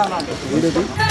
చెరుకు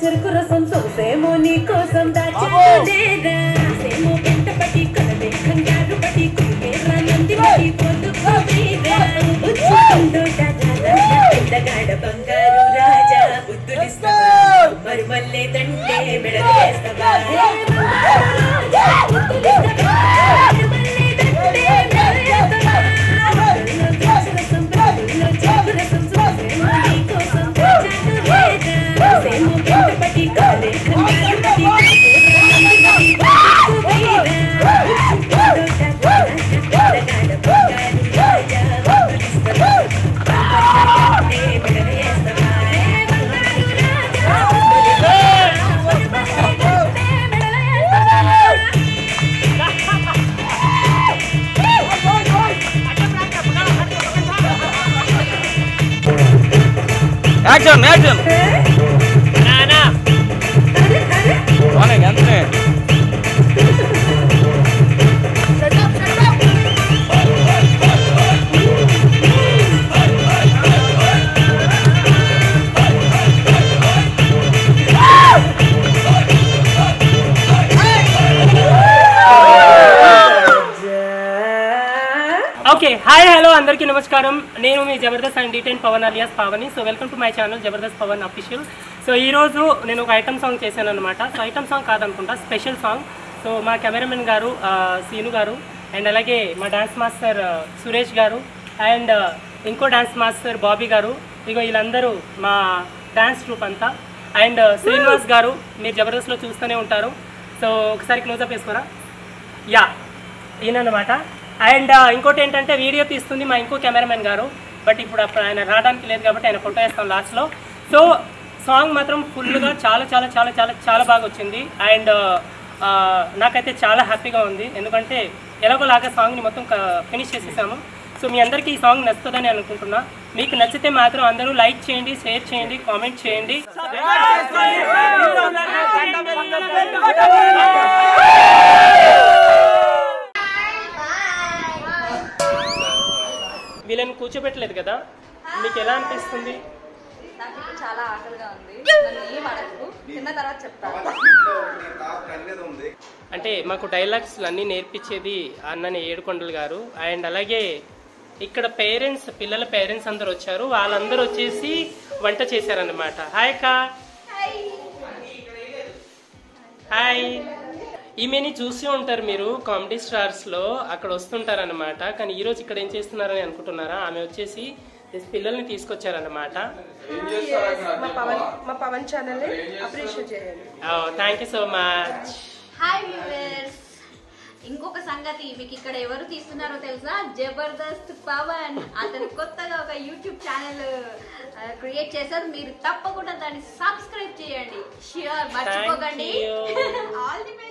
చెరుకు రసం సొగసేమో నీ కోసం! లేదా సేమో కంగారు నంది దాదా పెద్దగాడ బంగారు రాజా మరుమల్లే తంటే మెడలేస్తావా? Action, action. mana? nah. Mana gantinya? Okay hi hello అందరికీ నమస్కారం. నేను మీ Jabardasth and detain Pavan alias Pavani. So welcome to my channel Jabardasth Pavan official. So ఈరోజు నేను ఒక ఐటమ్ సాంగ్ చేశాను అనమాట సో ఐటమ్ సాంగ్ కాదనుకుంటా స్పెషల్ సాంగ్. సో మా కెమెరామెన్ గారు సీను గారు అండ్ అలాగే మా డాన్స్ మాస్టర్ సురేష్ గారు అండ్ ఇంకో డాన్స్ మాస్టర్ బాబీ గారు. ఇగో వీళ్ళందరూ మా డాన్స్ ట్రూప్ అంతా. అండ్ శ్రీనివాస్ గారు మీరు జబర్దస్త్లో చూస్తూనే ఉంటారు. సో ఒకసారి క్లోజప్ వేసుకోరా? యా ఈయనమాట అండ్ ఇంకోటి ఏంటంటే వీడియో తీస్తుంది మా ఇంకో కెమెరామెన్ గారు బట్ ఇప్పుడు అప్పుడు ఆయన రావడానికి లేదు కాబట్టి ఆయన ఫోటో వేస్తాం లాస్ట్లో సో సాంగ్ మాత్రం ఫుల్గా చాలా చాలా చాలా చాలా చాలా బాగా వచ్చింది అండ్ నాకైతే చాలా హ్యాపీగా ఉంది ఎందుకంటే ఎలాగోలాగా సాంగ్ని మొత్తం ఫినిష్ చేసేసాము సో మీ అందరికీ ఈ సాంగ్ నచ్చుతుందని అనుకుంటున్నా మీకు నచ్చితే మాత్రం అందరూ లైక్ చేయండి షేర్ చేయండి కామెంట్ చేయండి కూర్చోబెట్టలేదు కదా? మీకు ఎలా అనిపిస్తుంది? నాకు ఇప్పుడు చాలా ఆకలిగా ఉంది. నన్ను ఏం అడగకు. తిన్న తర్వాత చెప్తాను అంటే మాకు డైలాగ్స్ అన్నీ నేర్పించేది అన్నని ఏడుకొండలు గారు. అండ్ అలాగే ఇక్కడ పేరెంట్స్ పిల్లల పేరెంట్స్ అందరు వచ్చారు. వాళ్ళందరూ వచ్చేసి వంట చేశారన్నమాట. హాయ్ అక్క. హాయ్. ఈమెని చూసి ఉంటారు మీరు కామెడీ స్టార్స్లో అక్కడ వస్తుంటారన్నమాట. కానీ ఈ రోజు ఇక్కడ ఏం చేస్తున్నారని అనుకుంటున్నారా? ఆమె వచ్చేసి పిల్లల్ని తీసుకొచ్చారన్నమాట. మా పవన్ మా Pavan channel thank you so much hi viewers ఇంకొక సంగతి మీకు ఇక్కడ ఎవరు తీస్తున్నారో తెలుసా? జబర్దస్త్ పవన్. అతను కొత్తగా ఒక యూట్యూబ్ ఛానల్ క్రియేట్ చేశారు. మీరు తప్పకుండా దాన్ని సబ్స్క్రైబ్ చేయండి. ష్యూర్ మర్చిపోకండి. Thank you.